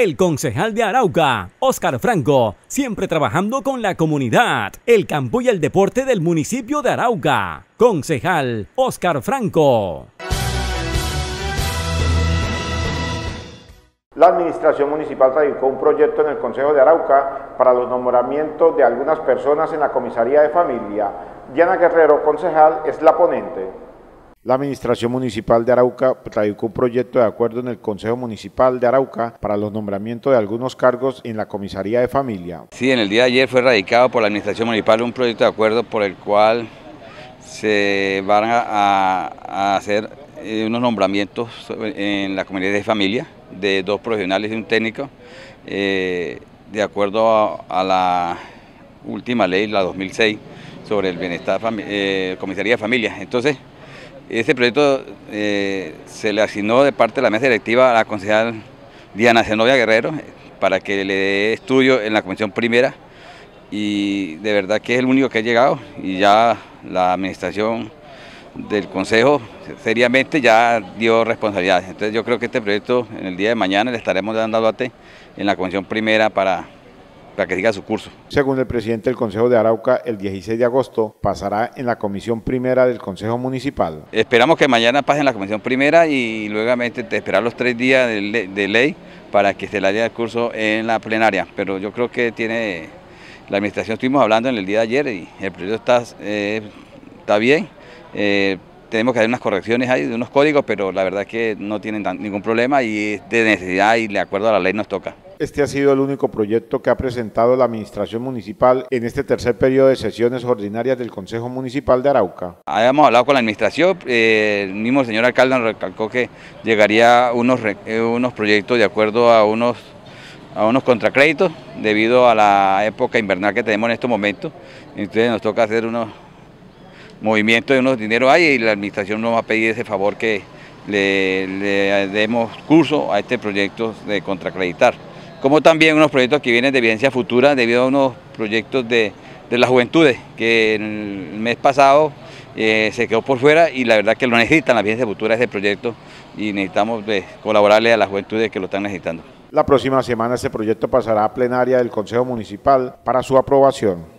El concejal de Arauca, Óscar Franco, siempre trabajando con la comunidad, el campo y el deporte del municipio de Arauca. Concejal Óscar Franco. La administración municipal radicó un proyecto en el Consejo de Arauca para los nombramientos de algunas personas en la comisaría de familia. Diana Guerrero, concejal, es la ponente. La Administración Municipal de Arauca radicó un proyecto de acuerdo en el Consejo Municipal de Arauca para los nombramientos de algunos cargos en la Comisaría de Familia. Sí, en el día de ayer fue radicado por la Administración Municipal un proyecto de acuerdo por el cual se van a, hacer eh, unos nombramientos en la Comisaría de Familia de dos profesionales y un técnico, eh, de acuerdo a, la última ley, la 2006, sobre el bienestar, eh, Comisaría de Familia. Entonces, este proyecto eh, se le asignó de parte de la mesa directiva a la concejal Diana Zenobia Guerrero para que le dé estudio en la comisión primera y de verdad que es el único que ha llegado y ya la administración del consejo seriamente ya dio responsabilidades. Entonces yo creo que este proyecto en el día de mañana le estaremos dando debate en la comisión primera para para que siga su curso. Según el presidente del Consejo de Arauca, el 16 de agosto pasará en la comisión primera del Consejo Municipal. Esperamos que mañana pase en la comisión primera y luego esperar los tres días de ley para que se le haya el curso en la plenaria, pero yo creo que tiene, la administración estuvimos hablando en el día de ayer y el proyecto está, eh, está bien, eh, tenemos que hacer unas correcciones ahí de unos códigos, pero la verdad que no tienen ningún problema y es de necesidad y de acuerdo a la ley nos toca. Este ha sido el único proyecto que ha presentado la Administración Municipal en este tercer periodo de sesiones ordinarias del Consejo Municipal de Arauca. Habíamos hablado con la Administración, eh, el mismo señor alcalde nos recalcó que llegaría unos, eh, unos proyectos de acuerdo a unos, a unos contracréditos debido a la época invernal que tenemos en estos momentos. Entonces nos toca hacer unos movimientos de unos dineros ahí y la Administración nos va a pedir ese favor que le, le demos curso a este proyecto de contracreditar como también unos proyectos que vienen de evidencia futura debido a unos proyectos de, las juventudes que el mes pasado eh, se quedó por fuera y la verdad que lo necesitan la evidencia futura ese proyecto y necesitamos pues, colaborarle a las juventudes que lo están necesitando. La próxima semana este proyecto pasará a plenaria del Consejo Municipal para su aprobación.